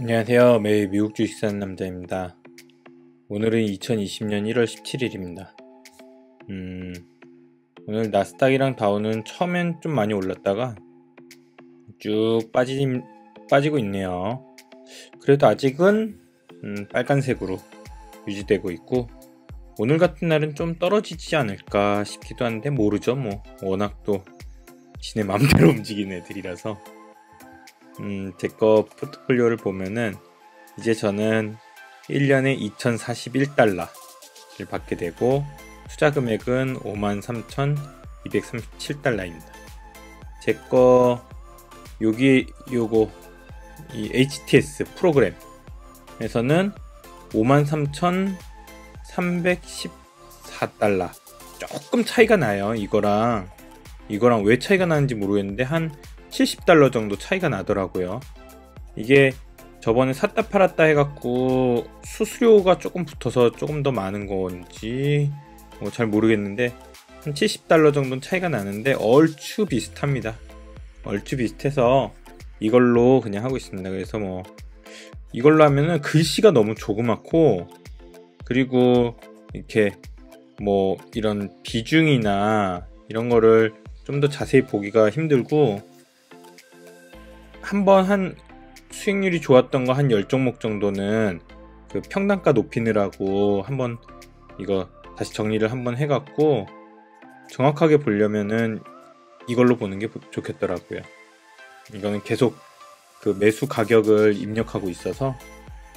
안녕하세요. 매일 미국 주식 사는 남자입니다. 오늘은 2020년 1월 17일입니다. 음, 오늘 나스닥이랑 다우는 처음엔 좀 많이 올랐다가 쭉 빠지, 빠지고 있네요. 그래도 아직은 음, 빨간색으로 유지되고 있고 오늘 같은 날은 좀 떨어지지 않을까 싶기도 한데 모르죠 뭐 워낙 또 지네 맘대로 움직이는 애들이라서 음, 제 거 포트폴리오를 보면은 이제 저는 1년에 2041달러를 받게 되고 투자 금액은 53,237달러입니다. 제 거 여기 요거 이 HTS 프로그램에서는 53,314달러 조금 차이가 나요. 이거랑 이거랑 왜 차이가 나는지 모르겠는데 한 70달러 정도 차이가 나더라고요. 이게 저번에 샀다 팔았다 해갖고 수수료가 조금 붙어서 조금 더 많은 건지 뭐 잘 모르겠는데 한 70달러 정도는 차이가 나는데 얼추 비슷합니다. 얼추 비슷해서 이걸로 그냥 하고 있습니다. 그래서 뭐 이걸로 하면은 글씨가 너무 조그맣고 그리고 이렇게 뭐 이런 비중이나 이런 거를 좀 더 자세히 보기가 힘들고 한 번 한 수익률이 좋았던 거 한 10종목 정도는 그 평단가 높이느라고 한번 이거 다시 정리를 한번 해갖고 정확하게 보려면은 이걸로 보는 게 좋겠더라고요. 이거는 계속 그 매수 가격을 입력하고 있어서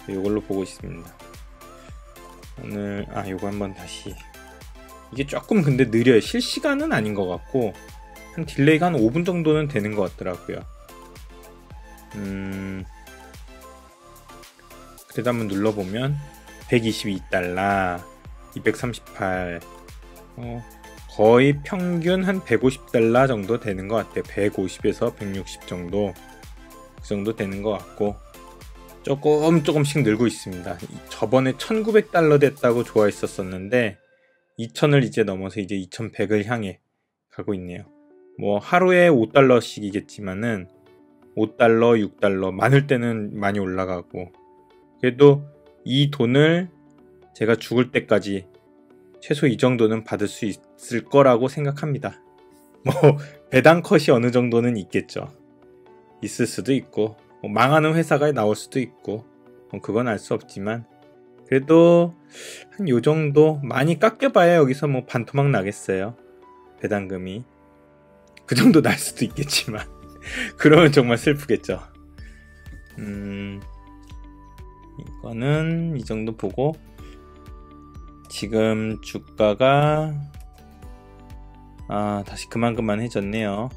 이걸로 보고 있습니다. 오늘 아 이거 한번 다시 이게 조금 근데 느려요. 실시간은 아닌 것 같고 한 delay가 한 5분 정도는 되는 것 같더라고요. 음, 그래도 한번 눌러보면 122달러, 238, 어, 거의 평균 한 150달러 정도 되는 것 같아요. 150에서 160 정도 그 정도 되는 것 같고 조금 조금씩 늘고 있습니다. 저번에 1900달러 됐다고 좋아했었었는데 2000을 이제 넘어서 이제 2100을 향해 가고 있네요. 뭐 하루에 5달러씩이겠지만은 5달러, 6달러, 많을 때는 많이 올라가고 그래도 이 돈을 제가 죽을 때까지 최소 이 정도는 받을 수 있을 거라고 생각합니다. 뭐 배당 컷이 어느 정도는 있겠죠. 있을 수도 있고 뭐 망하는 회사가 나올 수도 있고 뭐 그건 알 수 없지만 그래도 한 요 정도 많이 깎여봐야 여기서 뭐 반토막 나겠어요. 배당금이 그 정도 날 수도 있겠지만 그러면 정말 슬프겠죠. 음, 이거는 이 정도 보고 지금 주가가 아 다시 그만그만 해졌네요.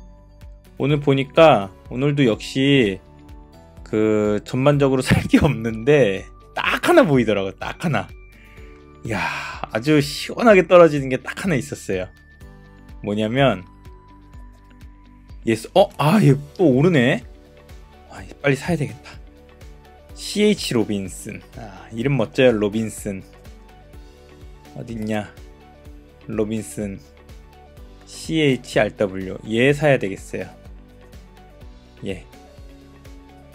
오늘 보니까 오늘도 역시 그 전반적으로 살 게 없는데 딱 하나 보이더라고 딱 하나. 야 아주 시원하게 떨어지는 게 딱 하나 있었어요. 뭐냐면 yes. 어, 아, 얘 또 오르네. 아, 빨리 사야 되겠다. CH 로빈슨. 아, 이름 멋져요, 로빈슨. 어딨냐? 로빈슨. CHRW. 얘 사야 되겠어요. 예.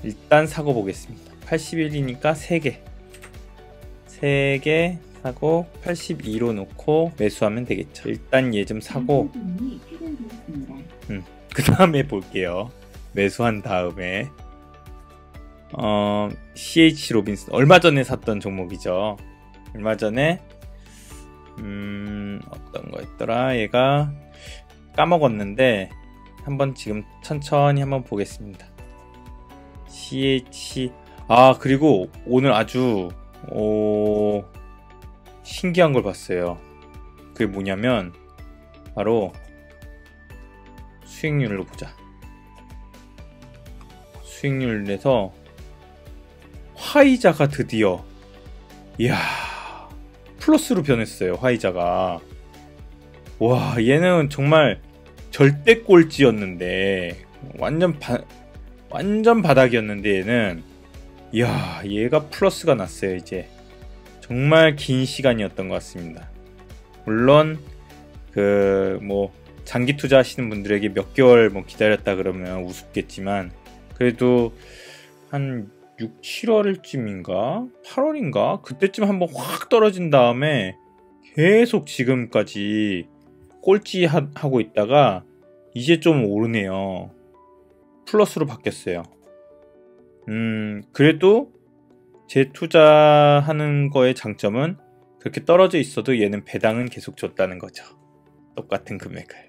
일단 사고 보겠습니다. 81이니까 3개. 3개 사고 82로 놓고 매수하면 되겠죠. 일단 얘 좀 사고. 음. 그 다음에 볼게요. 매수한 다음에 어, CH 로빈슨 얼마 전에 샀던 종목이죠. 얼마 전에 음, 어떤 거였더라? 얘가 까먹었는데 한번 지금 천천히 한번 보겠습니다. CH 아 그리고 오늘 아주 오, 신기한 걸 봤어요. 그게 뭐냐면 바로 수익률로 보자. 수익률 내서 화이자가 드디어 이야 플러스로 변했어요. 화이자가 와 얘는 정말 절대 꼴찌였는데 완전 바, 완전 바닥이었는데 얘는 이야 얘가 플러스가 났어요 이제 정말 긴 시간이었던 것 같습니다. 물론 그 뭐 장기 투자하시는 분들에게 몇 개월 뭐 기다렸다 그러면 우습겠지만 그래도 한 6, 7월쯤인가 8월인가 그때쯤 한번 확 떨어진 다음에 계속 지금까지 꼴찌 하, 하고 있다가 이제 좀 오르네요. 플러스로 바뀌었어요. 음, 그래도 재투자하는 거의 장점은 그렇게 떨어져 있어도 얘는 배당은 계속 줬다는 거죠. 똑같은 금액을.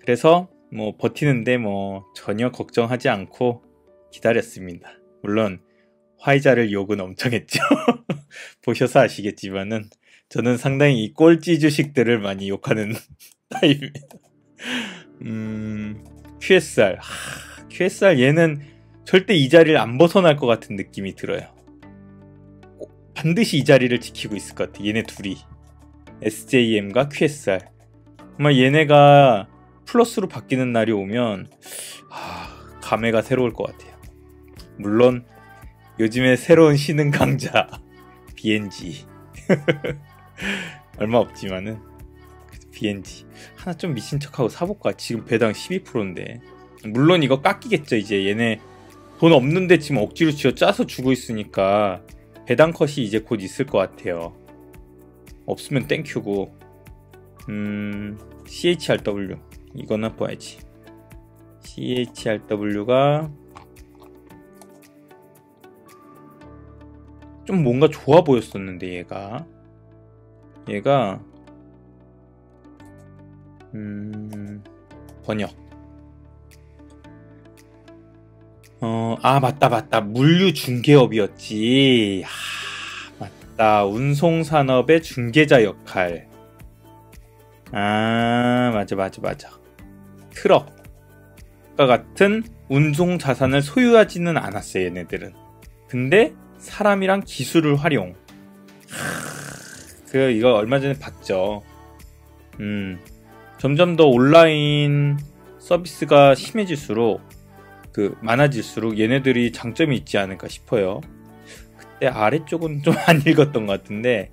그래서 뭐 버티는데 뭐 전혀 걱정하지 않고 기다렸습니다. 물론 화이자를 욕은 엄청 했죠. 보셔서 아시겠지만은 저는 상당히 이 꼴찌 주식들을 많이 욕하는 타입입니다. 음, QSR. 하, QSR 얘는 절대 이 자리를 안 벗어날 것 같은 느낌이 들어요. 반드시 이 자리를 지키고 있을 것 같아. 얘네 둘이. SJM과 QSR. 정말 얘네가 플러스로 바뀌는 날이 오면 아, 감회가 새로울 것 같아요. 물론 요즘에 새로운 신흥 강자 BNG 얼마 없지만은 BNG 하나 좀 미친 척하고 사볼까? 지금 배당 12%인데 물론 이거 깎이겠죠 이제 얘네 돈 없는데 지금 억지로 쥐어 짜서 주고 있으니까 배당 컷이 이제 곧 있을 것 같아요. 없으면 땡큐고 음 CHRW 이거는 봐야지 CHRW가 좀 뭔가 좋아 보였었는데 얘가 얘가 음 번역 어, 아, 맞다, 맞다. 물류 중개업이었지. 아, 맞다. 운송산업의 중개자 역할. 아, 맞아, 맞아, 맞아. 트럭과 같은 운송 자산을 소유하지는 않았어요, 얘네들은. 근데 사람이랑 기술을 활용. 그, 이거 얼마 전에 봤죠. 음, 점점 더 온라인 서비스가 심해질수록 그 많아질수록 얘네들이 장점이 있지 않을까 싶어요. 그때 아래쪽은 좀 안 읽었던 것 같은데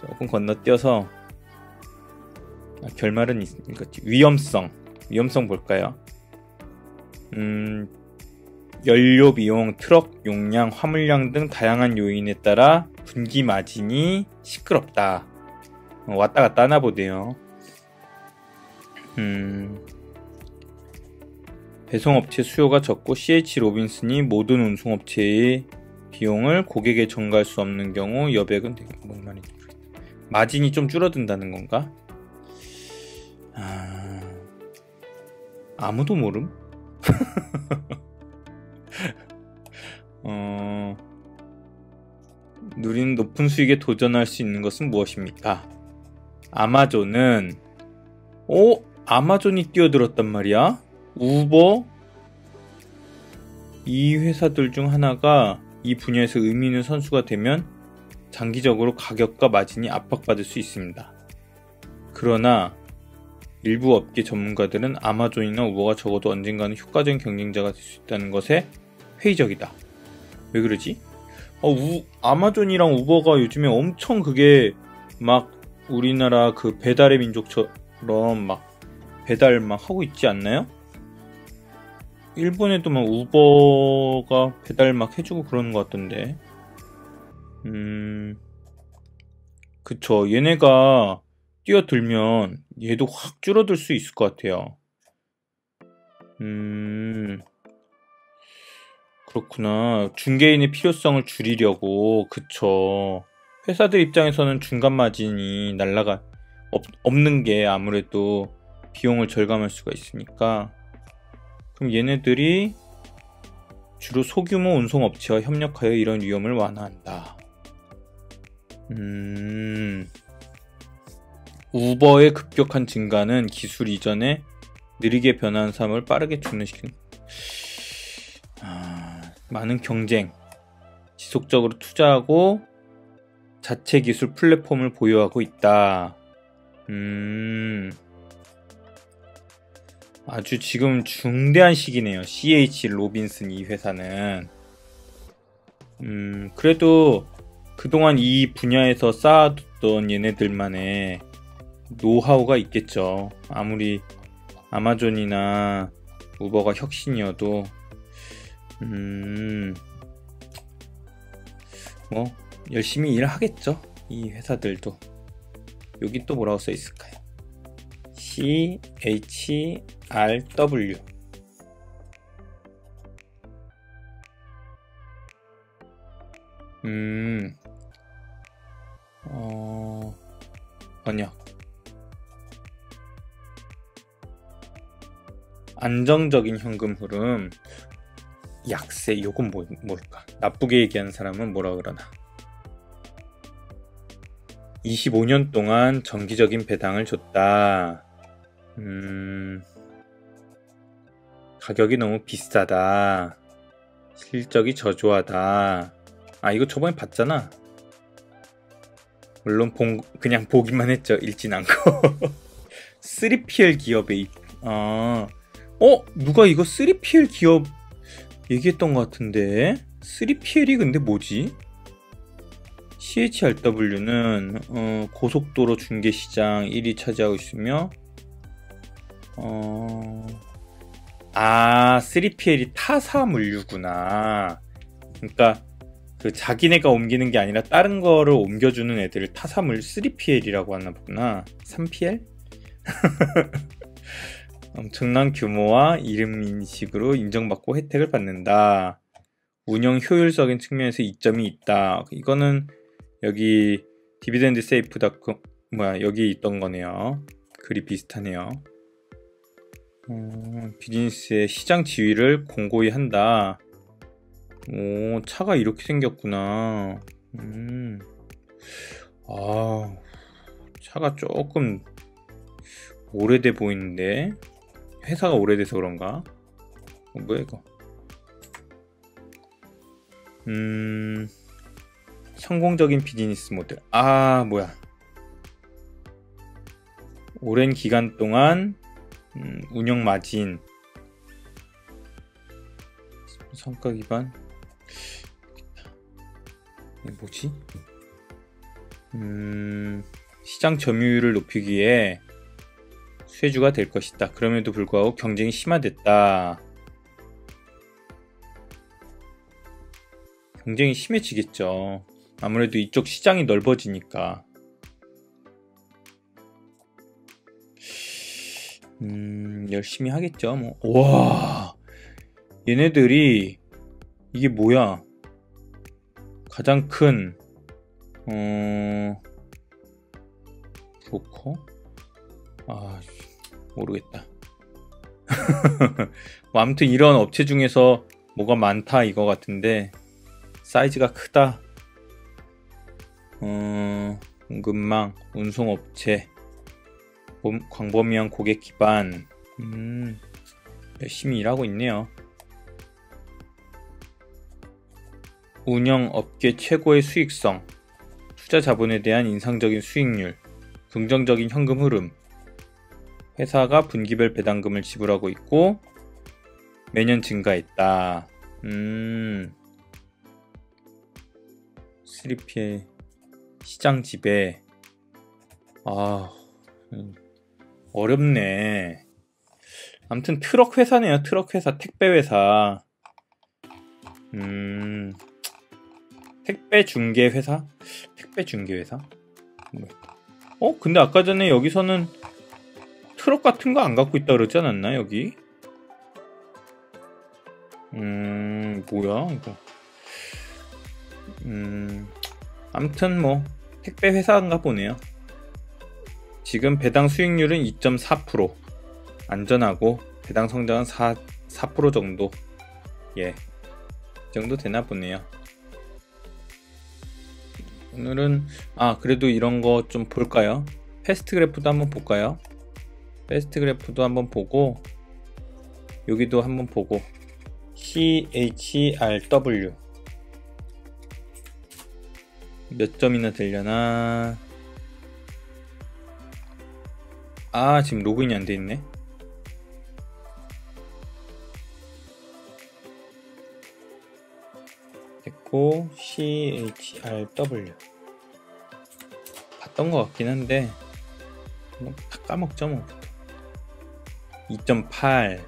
조금 건너뛰어서 아, 결말은 읽었지. 위험성. 위험성 볼까요? 음, 연료 비용, 트럭 용량, 화물량 등 다양한 요인에 따라 분기 마진이 시끄럽다. 어, 왔다 갔다 하나 보네요. 음, 배송업체 수요가 적고 CH 로빈슨이 모든 운송업체의 비용을 고객에 전가할 수 없는 경우 여백은 되게 뭔 말이지? 마진이 좀 줄어든다는 건가? 아... 아무도 모름? 어... 누리는 높은 수익에 도전할 수 있는 것은 무엇입니까? 아마존은 오 아마존이 뛰어들었단 말이야? 우버 이 회사들 중 하나가 이 분야에서 의미 있는 선수가 되면 장기적으로 가격과 마진이 압박받을 수 있습니다. 그러나 일부 업계 전문가들은 아마존이나 우버가 적어도 언젠가는 효과적인 경쟁자가 될 수 있다는 것에 회의적이다. 왜 그러지? 어, 우, 아마존이랑 우버가 요즘에 엄청 그게 막 우리나라 그 배달의 민족처럼 막 배달 막 하고 있지 않나요? 일본에도 막 우버가 배달 막 해주고 그러는 것 같던데. 음, 그쵸. 얘네가 뛰어들면 얘도 확 줄어들 수 있을 것 같아요. 음, 그렇구나. 중개인의 필요성을 줄이려고, 그쵸. 회사들 입장에서는 중간 마진이 날라가, 없, 없는 게 아무래도 비용을 절감할 수가 있으니까 그럼 얘네들이 주로 소규모 운송업체와 협력하여 이런 위험을 완화한다. 음, 우버의 급격한 증가는 기술 이전에 느리게 변하는 삶을 빠르게 중단시키는 아, 많은 경쟁, 지속적으로 투자하고 자체 기술 플랫폼을 보유하고 있다. 음, 아주 지금 중대한 시기네요. CH 로빈슨 이 회사는. 음, 그래도 그동안 이 분야에서 쌓아뒀던 얘네들만의 노하우가 있겠죠. 아무리 아마존이나 우버가 혁신이어도, 음, 뭐 열심히 일하겠죠. 이 회사들도. 여기 또 뭐라고 써 있을까요? C H R W 음, 어, 번역. 안정적인 현금 흐름. 약세, 요건 뭐, 뭘까? 나쁘게 얘기하는 사람은 뭐라 그러나? 25년 동안 정기적인 배당을 줬다. 음, 가격이 너무 비싸다. 실적이 저조하다. 아, 이거 저번에 봤잖아. 물론 본, 그냥 보기만 했죠. 읽진 않고. 3PL 기업에, 입, 아, 어? 누가 이거 3PL 기업 얘기했던 것 같은데? 3PL이 근데 뭐지? CHRW는 어, 고속도로 중개시장 1위 차지하고 있으며 어... 아 3PL이 타사 물류구나 그러니까 그 자기네가 옮기는 게 아니라 다른 거를 옮겨주는 애들을 타사물 3PL이라고 하나 보구나 3PL? 엄청난 규모와 이름 인식으로 인정받고 혜택을 받는다. 운영 효율적인 측면에서 이점이 있다. 이거는 여기 Dividend Safe.com 뭐야 여기 있던 거네요. 글이 비슷하네요. 어, 비즈니스의 시장 지위를 공고히 한다. 오 차가 이렇게 생겼구나. 음. 아 차가 조금 오래돼 보이는데 회사가 오래돼서 그런가? 어, 뭐야 이거? 음 성공적인 비즈니스 모델. 아 뭐야? 오랜 기간 동안 음, 운영 마진 성과 기반 뭐지? 음, 시장 점유율을 높이기 위해 수혜주가 될 것이다. 그럼에도 불구하고 경쟁이 심화됐다. 경쟁이 심해지겠죠. 아무래도 이쪽 시장이 넓어지니까. 음, 열심히 하겠죠. 뭐. 와, 얘네들이 이게 뭐야? 가장 큰 어... 브로커? 아 모르겠다. 뭐 아무튼 이런 업체 중에서 뭐가 많다 이거 같은데 사이즈가 크다. 어, 공급망, 운송업체, 광범위한 고객 기반, 음, 열심히 일하고 있네요. 운영 업계 최고의 수익성, 투자 자본에 대한 인상적인 수익률, 긍정적인 현금 흐름, 회사가 분기별 배당금을 지불하고 있고 매년 증가했다. 음, 3PL 시장 지배. 아, 음, 어렵네. 아무튼 트럭 회사네요. 트럭 회사, 택배 회사. 음, 택배 중개 회사? 택배 중개 회사? 어? 근데 아까 전에 여기서는 트럭 같은 거 안 갖고 있다 그러지 않았나 여기? 음 뭐야 이거 음 아무튼 뭐 택배 회사인가 보네요 지금 배당 수익률은 2.4% 안전하고 배당 성장은 4, 4% 정도 예, 이 정도 되나 보네요 오늘은 아 그래도 이런 거 좀 볼까요? FAST Graph도 한번 볼까요? FAST Graph도 한번 보고 여기도 한번 보고. CHRW 몇 점이나 되려나? 아 지금 로그인이 안 돼 있네. 됐고 CHRW 봤던 것 같긴 한데 뭐다 까먹죠 뭐 2.8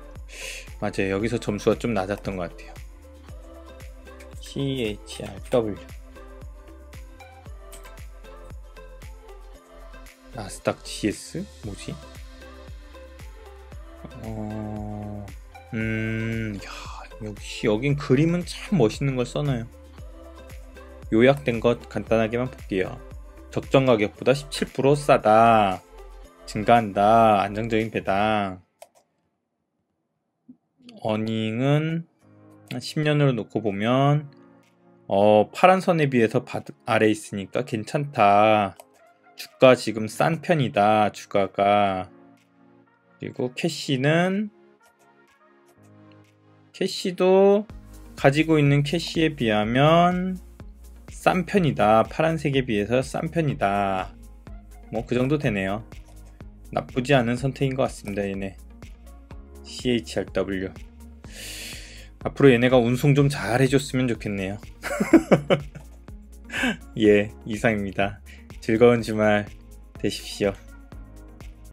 맞아요. 여기서 점수가 좀 낮았던 것 같아요. CHRW 나스닥 GS 뭐지? 어... 음... 야, 역시 여긴 그림은 참 멋있는 걸 써놔요. 요약된 것 간단하게만 볼게요. 적정 가격보다 17% 싸다. 증가한다. 안정적인 배당. 어닝은 10년으로 놓고 보면 어, 파란 선에 비해서 바, 아래 있으니까 괜찮다. 주가 지금 싼 편이다. 주가가. 그리고 캐시는 캐시도 가지고 있는 캐시에 비하면 싼 편이다. 파란색에 비해서 싼 편이다. 뭐 그 정도 되네요. 나쁘지 않은 선택인 것 같습니다. 얘네. CHRW. 앞으로 얘네가 운송 좀 잘 해줬으면 좋겠네요. 예, 이상입니다. 즐거운 주말 되십시오.